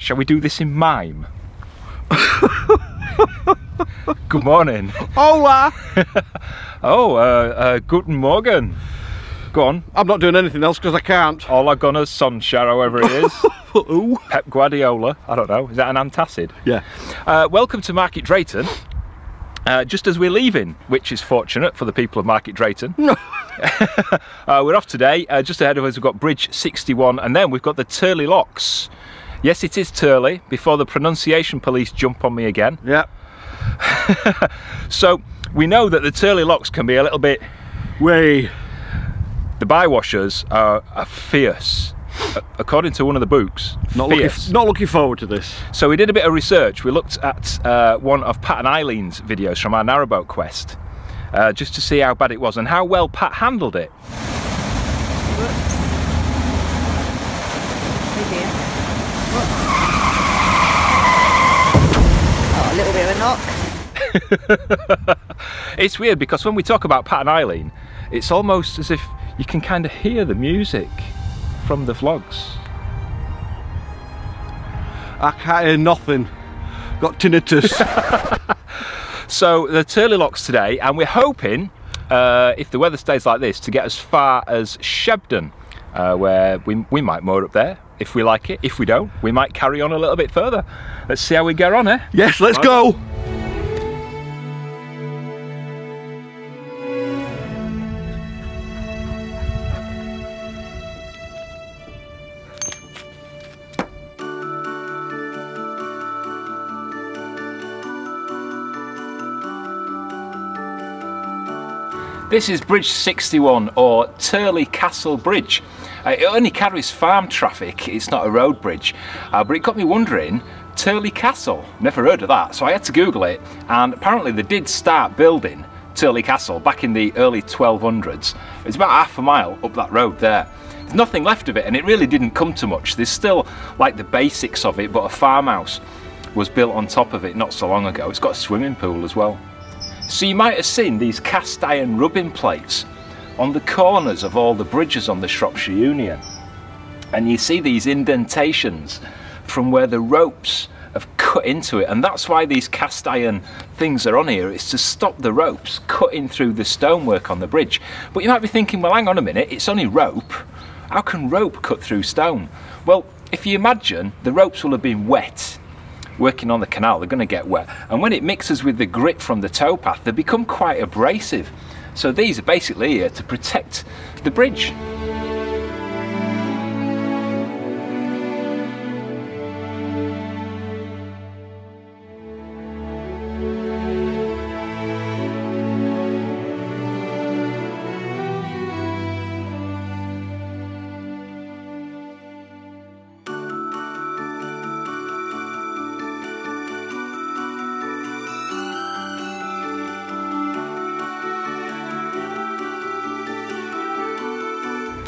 Shall we do this in mime? Good morning. Hola! Oh, uh, uh, guten Morgen. Go on. I'm not doing anything else because I can't. Ola Gunnar Solskjaer, however it is. Ooh. Pep Guardiola. I don't know. Is that an antacid? Yeah. Uh, welcome to Market Drayton. Uh, just as we're leaving, which is fortunate for the people of Market Drayton. uh, we're off today. Uh, just ahead of us, we've got Bridge 61, and then we've got the Tyrley Locks. Yes, it is Tyrley, before the pronunciation police jump on me again. Yeah. So, we know that the Tyrley Locks can be a little bit. Way. The bywashers are, are fierce. According to one of the books, Not looking, not looking forward to this. So we did a bit of research. We looked at uh, one of Pat and Eileen's videos from our narrowboat quest, uh, just to see how bad it was and how well Pat handled it. Whoops. Oh dear. Whoops. Oh, a little bit of a knock. It's weird because when we talk about Pat and Eileen, it's almost as if you can kind of hear the music from the vlogs. I can't hear nothing. Got tinnitus. So the Tyrley Locks today, and we're hoping, uh, if the weather stays like this, to get as far as Shebdon, uh, where we, we might moor up there if we like it. If we don't, we might carry on a little bit further. Let's see how we get on, eh? yes, let's go. This is Bridge 61 or Tyrley Castle Bridge. Uh, it only carries farm traffic, it's not a road bridge, uh, but it got me wondering, Tyrley Castle, never heard of that, so I had to Google it, and apparently they did start building Tyrley Castle back in the early 1200s. It's about half a mile up that road there. There's nothing left of it, and it really didn't come to much. There's still like the basics of it, but a farmhouse was built on top of it not so long ago. It's got a swimming pool as well. So you might have seen these cast iron rubbing plates on the corners of all the bridges on the Shropshire Union. And you see these indentations from where the ropes have cut into it. And that's why these cast iron things are on here. It's to stop the ropes cutting through the stonework on the bridge. But you might be thinking, well, hang on a minute, it's only rope. How can rope cut through stone? Well, if you imagine, the ropes will have been wet working on the canal, they're going to get wet. And when it mixes with the grit from the towpath, they become quite abrasive. So these are basically here to protect the bridge.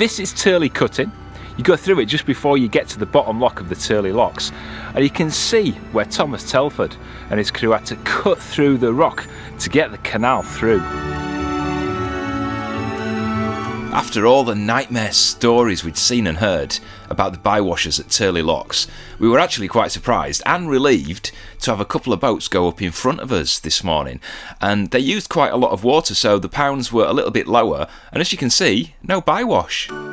This is Tyrley Cutting. You go through it just before you get to the bottom lock of the Tyrley Locks, and you can see where Thomas Telford and his crew had to cut through the rock to get the canal through. After all the nightmare stories we'd seen and heard about the bywashers at Tyrley Locks, we were actually quite surprised and relieved to have a couple of boats go up in front of us this morning. And they used quite a lot of water, so the pounds were a little bit lower. And as you can see, no bywash.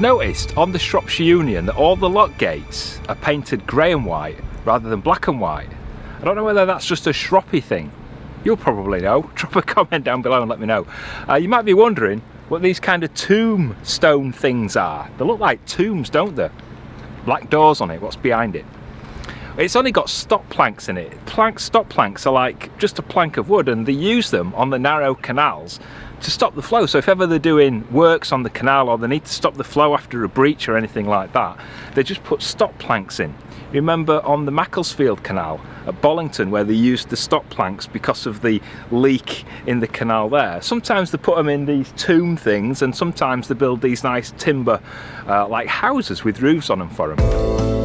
Noticed on the Shropshire Union that all the lock gates are painted grey and white rather than black and white. I don't know whether that's just a Shroppie thing. You'll probably know. Drop a comment down below and let me know. Uh, you might be wondering what these kind of tombstone things are. They look like tombs, don't they? Black doors on it. What's behind it? It's only got stop planks in it. Plank stop planks are like just a plank of wood and they use them on the narrow canals to stop the flow. So if ever they're doing works on the canal or they need to stop the flow after a breach or anything like that, they just put stop planks in. Remember on the Macclesfield Canal at Bollington where they used the stop planks because of the leak in the canal there. Sometimes they put them in these tomb things and sometimes they build these nice timber uh, like houses with roofs on them for them.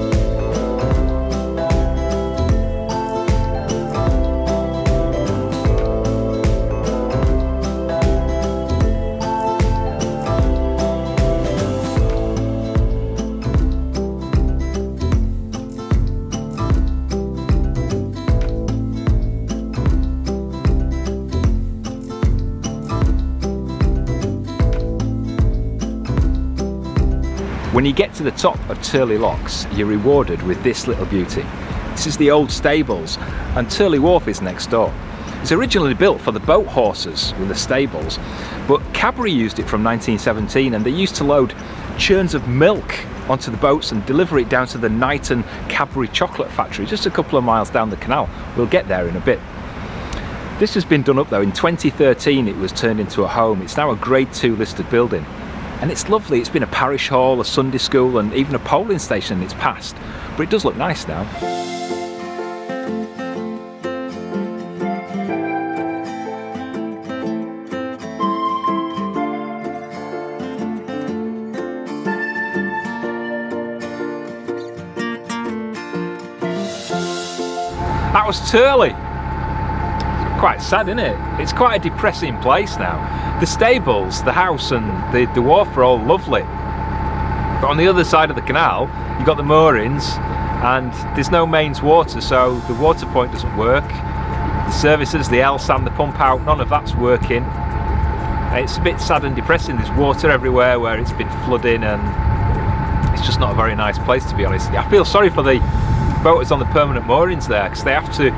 The top of Tyrley Locks, you're rewarded with this little beauty. This is the old stables, and Tyrley Wharf is next door. It's originally built for the boat horses with the stables, but Cadbury used it from 1917 and they used to load churns of milk onto the boats and deliver it down to the Knighton Cadbury chocolate factory just a couple of miles down the canal. We'll get there in a bit. This has been done up though. In 2013 it was turned into a home. It's now a grade 2 listed building and it's lovely. It's been a parish hall, a Sunday school and even a polling station in its past, but it does look nice now. That was Tyrley. Quite sad, isn't it? It's quite a depressing place now. The stables, the house and the, the wharf are all lovely. But on the other side of the canal, you've got the moorings and there's no mains water, so the water point doesn't work. The services, the Elsan, the pump out, none of that's working. It's a bit sad and depressing. There's water everywhere where it's been flooding and it's just not a very nice place to be honest. I feel sorry for the boaters on the permanent moorings there because they have to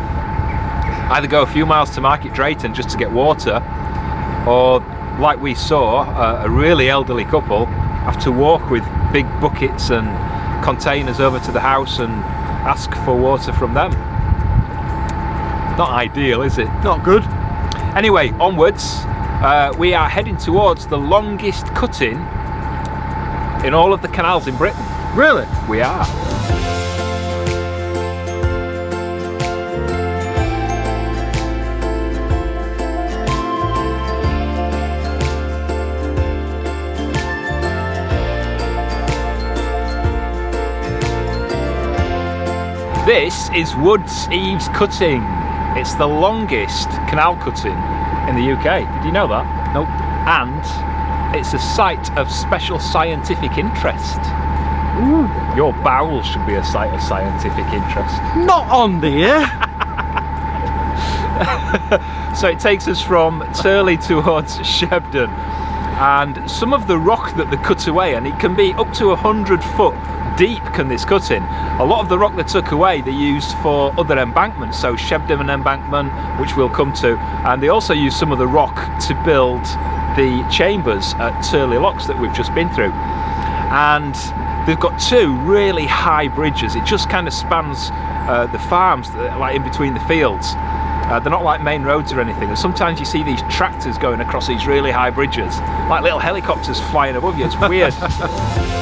either go a few miles to Market Drayton just to get water or like we saw, uh, a really elderly couple have to walk with big buckets and containers over to the house and ask for water from them. Not ideal, is it? Not good. Anyway, onwards. Uh, we are heading towards the longest cutting in all of the canals in Britain. Really? We are. This is Woodseaves Cutting. It's the longest canal cutting in the UK. Did you know that? Nope. And it's a site of special scientific interest. Ooh. Your bowels should be a site of scientific interest. Not on the there. so it takes us from Tyrley towards Shebdon and some of the rock that they cut away and it can be up to a hundred foot deep can this cut in? A lot of the rock they took away they used for other embankments, so Shebdon embankment, which we'll come to, and they also used some of the rock to build the chambers at Tyrley Locks that we've just been through. And they've got two really high bridges. It just kind of spans uh, the farms, uh, like in between the fields. Uh, they're not like main roads or anything. And sometimes you see these tractors going across these really high bridges, like little helicopters flying above you. It's weird.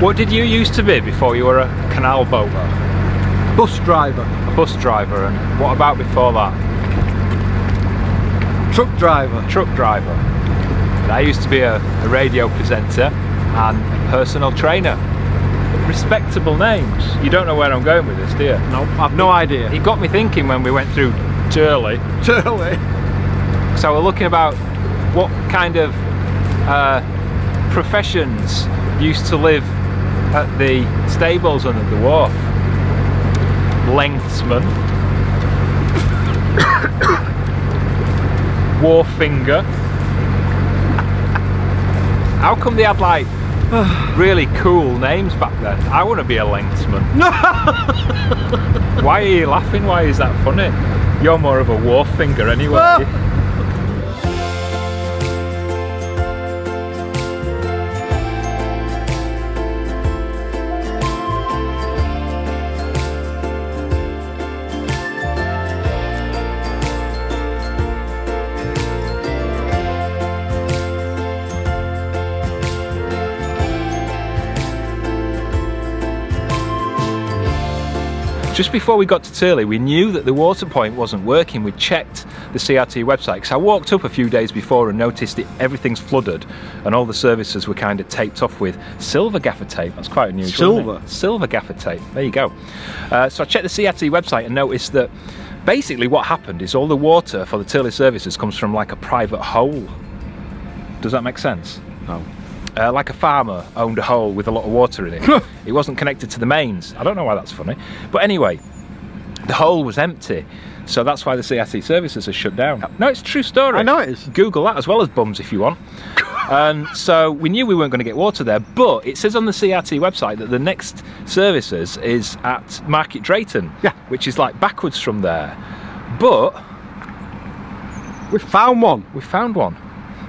What did you used to be before you were a canal boater? Bus driver. a bus driver, and what about before that? Truck driver. Truck driver. And I used to be a, a radio presenter and a personal trainer. Respectable names. You don't know where I'm going with this, do you? No, I've no idea. It got me thinking when we went through Tyrley. Tyrley. So we're looking about what kind of uh, professions used to live at the stables and at the wharf. Lengthsman. Wharfinger. How come they had like really cool names back then? I want to be a lengthsman. Why are you laughing? Why is that funny? You're more of a wharfinger anyway. Just before we got to Tyrley, we knew that the water point wasn't working. We checked the CRT website because I walked up a few days before and noticed that everything's flooded and all the services were kind of taped off with silver gaffer tape. That's quite unusual. Silver? Silver gaffer tape. There you go. Uh, so I checked the CRT website and noticed that basically what happened is all the water for the Tyrley services comes from like a private hole. Does that make sense? No. Uh, like a farmer owned a hole with a lot of water in it. it wasn't connected to the mains. I don't know why that's funny. But anyway, the hole was empty. So that's why the CRT services are shut down. No, it's a true story. I know it is. Google that as well as bums if you want. and so we knew we weren't going to get water there, but it says on the CRT website that the next services is at Market Drayton, Yeah. which is like backwards from there. But We found one. we found one.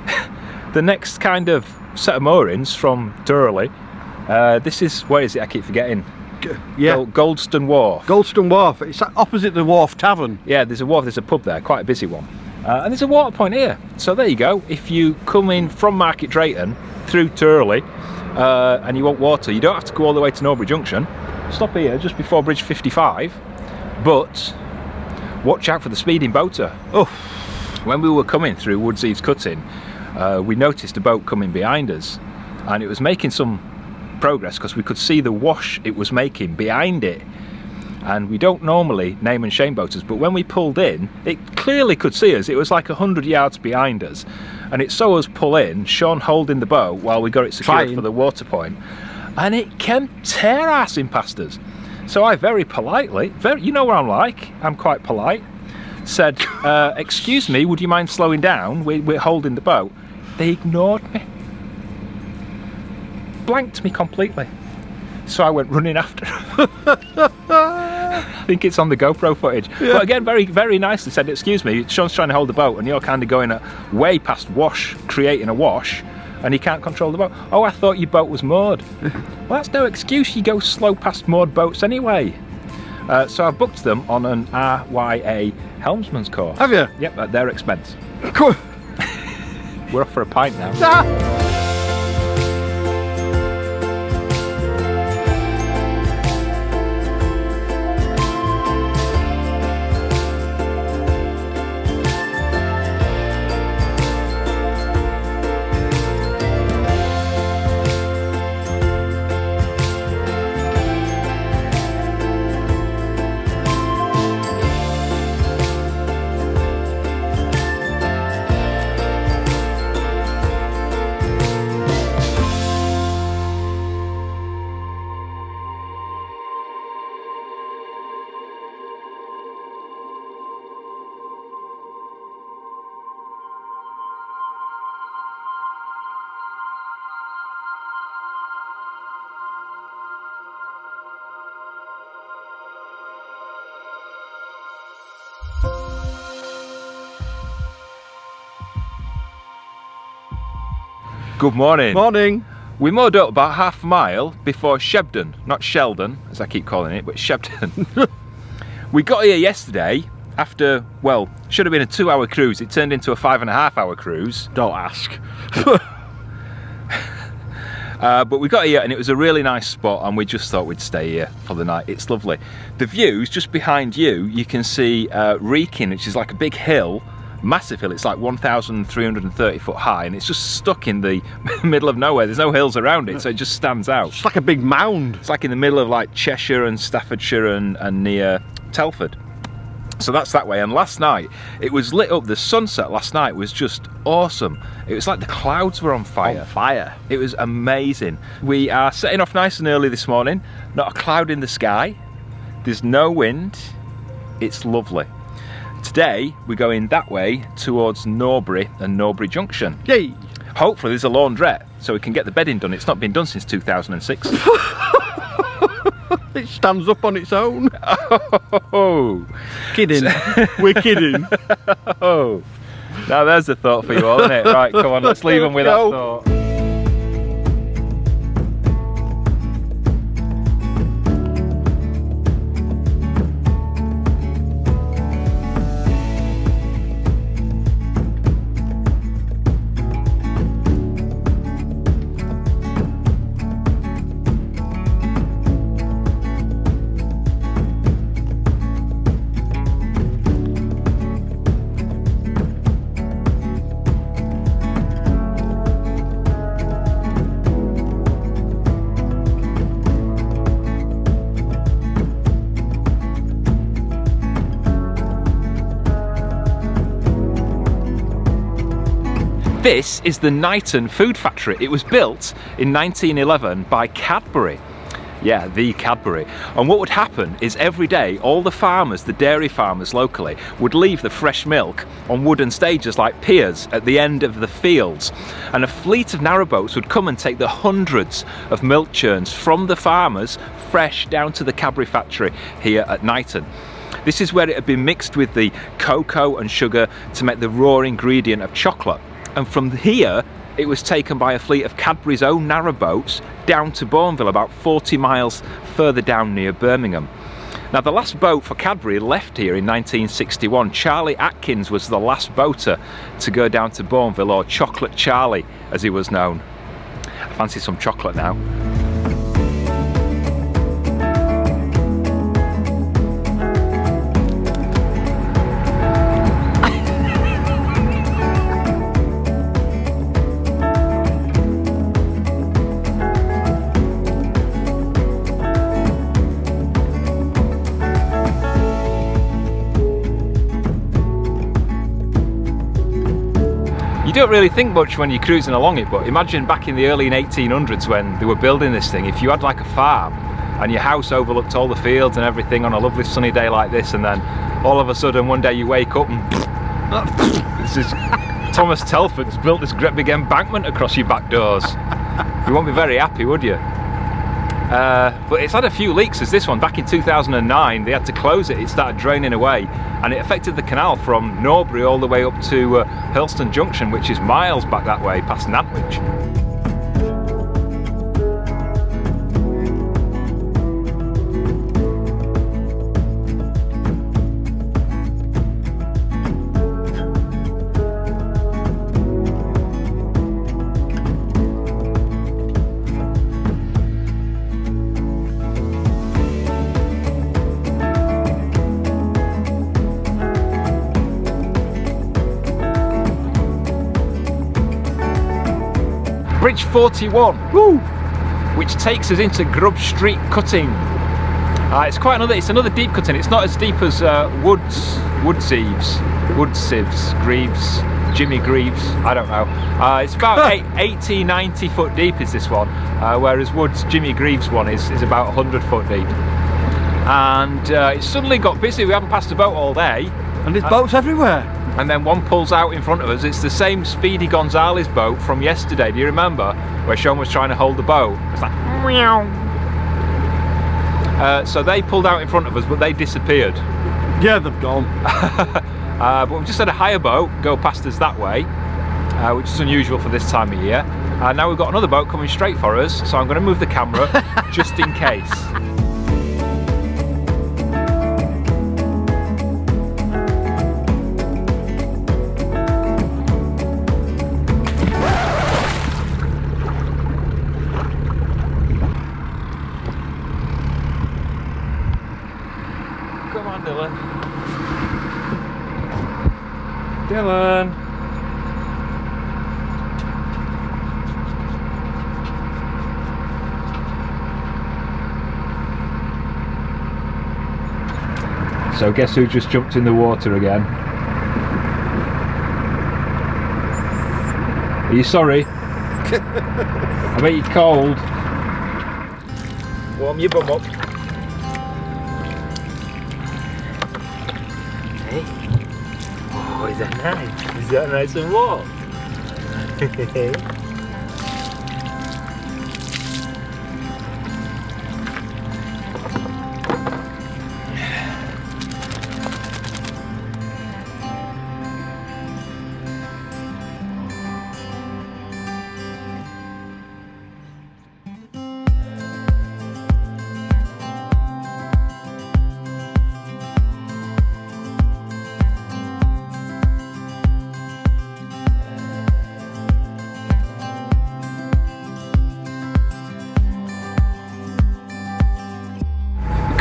the next kind of set of moorings from Durley. Uh, this is where is it? I keep forgetting. Yeah. Gold, Goldstone Wharf. Goldstone Wharf. It's opposite the Wharf Tavern. yeah, there's a wharf. There's a pub there, quite a busy one. Uh, and there's a water point here. So there you go. If you come in from Market Drayton through Tyrley uh, and you want water, you don't have to go all the way to Norbury Junction. Stop here just before Bridge 55. But watch out for the speeding boater. Oh, When we were coming through Woodseaves Cutting, uh, we noticed a boat coming behind us, and it was making some progress because we could see the wash it was making behind it. And we don't normally name and shame boaters, but when we pulled in, it clearly could see us. It was like 100 yards behind us. And it saw us pull in, Sean holding the boat while we got it secured Trying. for the water point, and it came tear assing past us. So I very politely, very, you know what I'm like, I'm quite polite, said, uh, Excuse me, would you mind slowing down? We, we're holding the boat. They ignored me, blanked me completely. So I went running after. I think it's on the GoPro footage. But again, very, very nicely said, Excuse me, Sean's trying to hold the boat and you're kind of going way past wash, creating a wash, and he can't control the boat. Oh, I thought your boat was moored. well, that's no excuse. You go slow past moored boats anyway. Uh, so I've booked them on an RYA helmsman's course. have you? Yep, at their expense. Cool. We're off for a pint now. Ah! Good morning. Morning. We moored up about half a mile before Shebdon, not Sheldon, as I keep calling it, but Shebdon. we got here yesterday after, well, should have been a two hour cruise. It turned into a five and a half hour cruise. Don't ask. Uh, but we got here and it was a really nice spot and we just thought we'd stay here for the night. It's lovely. The views just behind you, you can see uh, Wrekin, which is like a big hill massive hill. It's like 1,330 foot high and it's just stuck in the middle of nowhere. There's no hills around it, so it just stands out. It's like a big mound. It's like in the middle of like Cheshire and Staffordshire and, and near Telford. So that's that way. And last night, it was lit up. The sunset last night was just awesome. It was like the clouds were on fire. On fire. It was amazing. We are setting off nice and early this morning. Not a cloud in the sky. There's no wind. It's lovely. Today, we're going that way towards Norbury and Norbury Junction. Yay! Hopefully there's a laundrette so we can get the bedding done. It's not been done since 2006. it stands up on its own. Oh, Kidding. We're kidding. oh. Now there's a thought for you all, isn't it? Right, come on, let's leave them with that thought. This is the Knighton Food Factory. It was built in 1911 by Cadbury. Yeah, the Cadbury. And what would happen is every day, all the farmers, the dairy farmers locally, would leave the fresh milk on wooden stages like piers at the end of the fields. And a fleet of narrowboats would come and take the hundreds of milk churns from the farmers fresh down to the Cadbury factory here at Knighton. This is where it had been mixed with the cocoa and sugar to make the raw ingredient of chocolate. And from here, it was taken by a fleet of Cadbury's own narrowboats down to Bournville, about 40 miles further down near Birmingham. Now, the last boat for Cadbury left here in 1961. Charlie Atkins was the last boater to go down to Bournville, or Chocolate Charlie, as he was known. I fancy some chocolate now. You don't really think much when you're cruising along it, but imagine back in the early 1800s when they were building this thing, if you had like a farm and your house overlooked all the fields and everything on a lovely sunny day like this, and then all of a sudden one day you wake up and this is Thomas Telford's built this great big embankment across your back doors. You won't be very happy, would you? Uh, but it's had a few leaks as this one. Back in 2009, they had to close it. It started draining away, and it affected the canal from Norbury all the way up to uh, Hurleston Junction, which is miles back that way, past Nantwich. Bridge 41, woo, which takes us into Grub Street Cutting. Uh, it's quite another, it's another deep cutting. It's not as deep as uh, Woods, Woodseaves, Woodsieves, Greaves, Jimmy Greaves, I don't know. Uh, it's about eight, 80, 90 foot deep is this one, uh, whereas Woods, Jimmy Greaves one is, is about 100 foot deep. And uh, it suddenly got busy, we haven't passed a boat all day, And there's boats everywhere. And then one pulls out in front of us. It's the same Speedy Gonzales boat from yesterday. Do you remember where Sean was trying to hold the boat? It's like meow. Uh, so they pulled out in front of us, but they disappeared. Yeah, they've gone. Uh, but we've just had a hire boat go past us that way, uh, which is unusual for this time of year. Uh, now we've got another boat coming straight for us, so I'm going to move the camera just in case. So guess who just jumped in the water again? Are you sorry? I bet you're cold. Warm your bum up. Hey. Oh, is that nice? Is that nice and warm?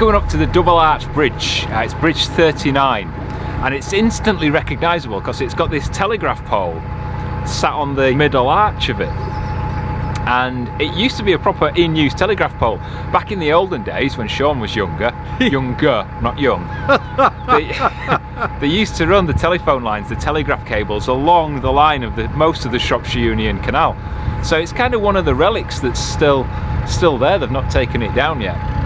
Coming up to the Double Arch Bridge, uh, it's Bridge 39 and it's instantly recognisable because it's got this telegraph pole sat on the middle arch of it. And it used to be a proper in-use telegraph pole back in the olden days when Sean was younger. Younger not young. They, they used to run the telephone lines the telegraph cables along the line of the most of the Shropshire Union Canal. So it's kind of one of the relics that's still still there. They've not taken it down yet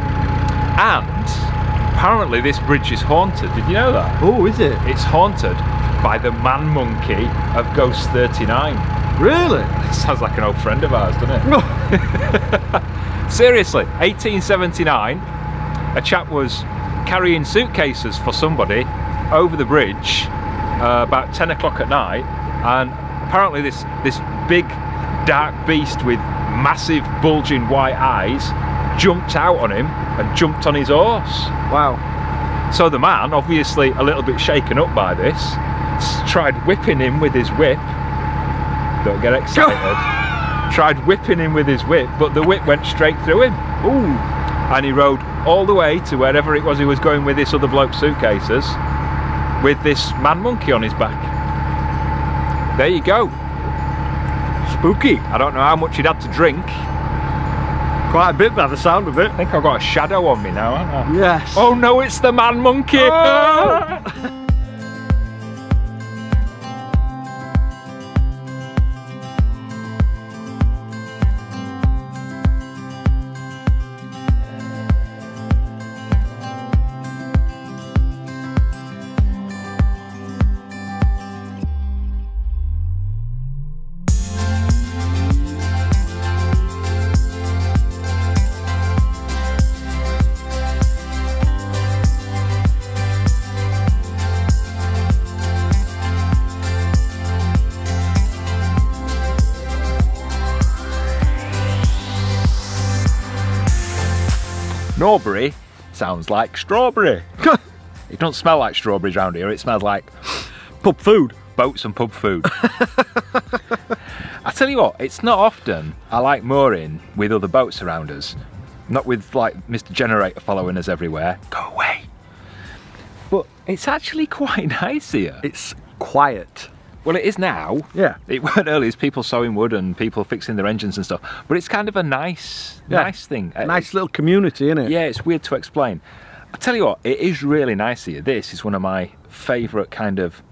and apparently this bridge is haunted did you know that Oh, is it? it's haunted by the man monkey of Ghost 39 Really? Sounds like an old friend of ours, doesn't it? Seriously, 1879, a chap was carrying suitcases for somebody over the bridge uh, about 10 o'clock at night, and apparently this this big dark beast with massive bulging white eyes jumped out on him and jumped on his horse. Wow. So the man, obviously a little bit shaken up by this, tried whipping him with his whip. Don't get excited. tried whipping him with his whip, but the whip went straight through him. Ooh. And he rode all the way to wherever it was he was going with this other bloke's suitcases with this man monkey on his back. There you go. Spooky. I don't know how much he'd had to drink. Quite a bit by the sound of it. I think I've got a shadow on me now, haven't I? Yes. Oh no, it's the man monkey! Oh! Norbury sounds like strawberry. it don't smell like strawberries around here, it smells like Pub food. boats and pub food. I tell you what, it's not often I like mooring with other boats around us. Not with like Mr. Generator following us everywhere. Go away. But it's actually quite nice here. It's quiet. Well, it is now. Yeah. It weren't earlier. It's people sewing wood and people fixing their engines and stuff. But it's kind of a nice, Yeah. nice thing. Uh, Nice little community, isn't it? yeah, it's weird to explain. I tell you what, it is really nice here. This is one of my favourite kind of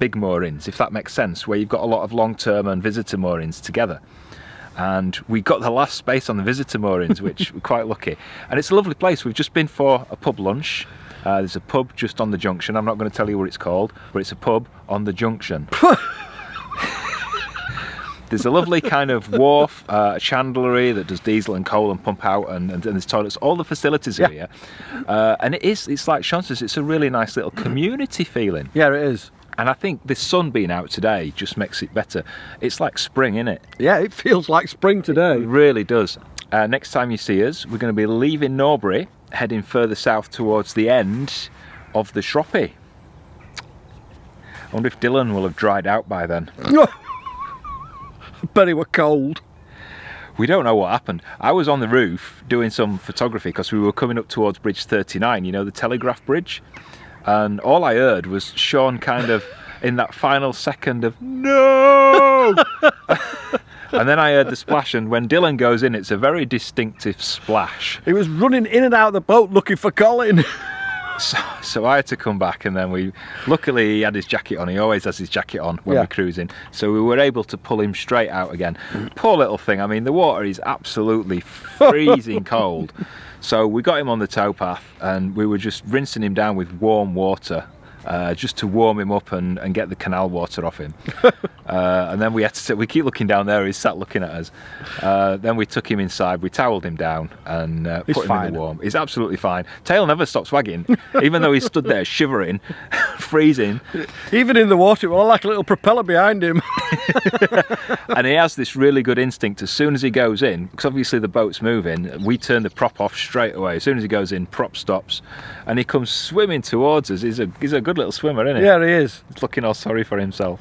big moorings, if that makes sense, where you've got a lot of long-term and visitor moorings together. And we got the last space on the visitor moorings, which we're quite lucky. And it's a lovely place. We've just been for a pub lunch. Uh, there's a pub just on the junction. I'm not going to tell you what it's called, but it's a pub on the junction. There's a lovely kind of wharf, uh, a chandlery that does diesel and coal and pump out, and, and, and there's toilets. All the facilities are here, uh, and it is. It's like Sean says. It's a really nice little community feeling, Yeah, it is. and I think the sun being out today just makes it better. It's like spring, isn't it? Yeah, it feels like spring today. It really does. Uh, next time you see us, we're going to be leaving Norbury, heading further south towards the end of the Shroppie. I wonder if Dillon will have dried out by then. Bet it were cold. We don't know what happened. I was on the roof doing some photography because we were coming up towards Bridge 39, you know, the Telegraph Bridge. And all I heard was Sean kind of in that final second of no. and then I heard the splash, and when Dillon goes in, it's a very distinctive splash. He was running in and out of the boat looking for Colin. So, so I had to come back, and then we. Luckily, he had his jacket on. He always has his jacket on when Yeah. we're cruising, so we were able to pull him straight out again. Poor little thing. I mean, the water is absolutely freezing cold. So we got him on the towpath, and we were just rinsing him down with warm water. Uh, just to warm him up and, and get the canal water off him. Uh, and then we had to we keep looking down there he's sat looking at us. Uh, then we took him inside we towelled him down and uh, put him in the warm. He's absolutely fine. Tail never stops wagging even though he stood there shivering freezing. Even in the water, well, like a little propeller behind him. and he has this really good instinct as soon as he goes in because obviously the boat's moving we turn the prop off straight away as soon as he goes in prop stops and he comes swimming towards us he's a, he's a good little swimmer isn't he yeah, he is. He's looking all sorry for himself.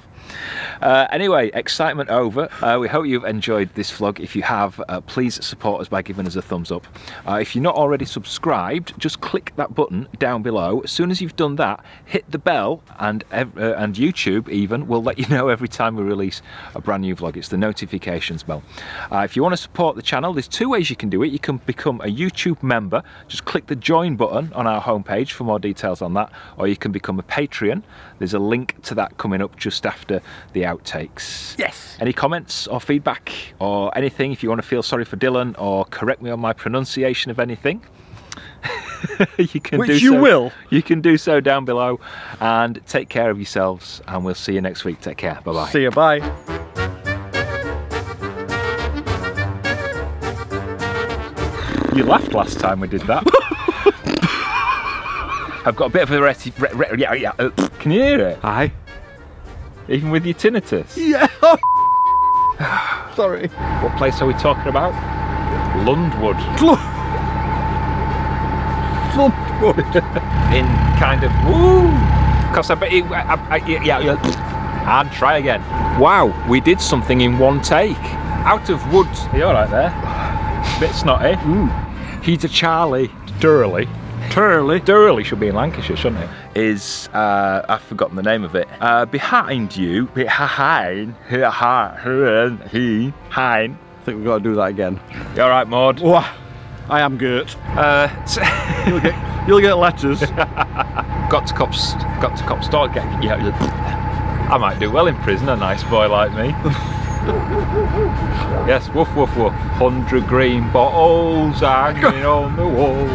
Uh, anyway, excitement over. Uh, we hope you've enjoyed this vlog. If you have, uh, please support us by giving us a thumbs up. Uh, if you're not already subscribed, just click that button down below. As soon as you've done that, hit the bell, and uh, and YouTube even will let you know every time we release a brand new vlog. It's the notifications bell. Uh, if you want to support the channel, there's two ways you can do it. You can become a YouTube member. Just click the join button on our homepage for more details on that, or you can become a Patreon. There's a link to that coming up just after the outtakes. Yes. Any comments or feedback or anything if you want to feel sorry for Dillon or correct me on my pronunciation of anything? you can Which do you so. will. You can do so down below and take care of yourselves and we'll see you next week. Take care. Bye bye. See you, bye. You laughed last time we did that. I've got a bit of a reti- re- re- yeah, yeah. Can you hear it? Hi. Even with your tinnitus. Yeah. Sorry. What place are we talking about? Lundwood. Lundwood. In kind of woo. Because I bet you. I, I, yeah, yeah. And try again. Wow, we did something in one take. Out of wood. Are you alright there? Bit snotty. He's a Charlie. Durley. Tyrley. Durley should be in Lancashire, shouldn't it? Is uh, I've forgotten the name of it. Uh, behind you, behind, behind, he, hind. I think we've got to do that again. You all right, Maud? Wah. I am Gert. Uh, You'll get, you'll get letters. got to cop, got to cop start getting. Yeah, yeah. I might do well in prison. A nice boy like me. yes, woof woof woof. Hundred green bottles hanging on the wall.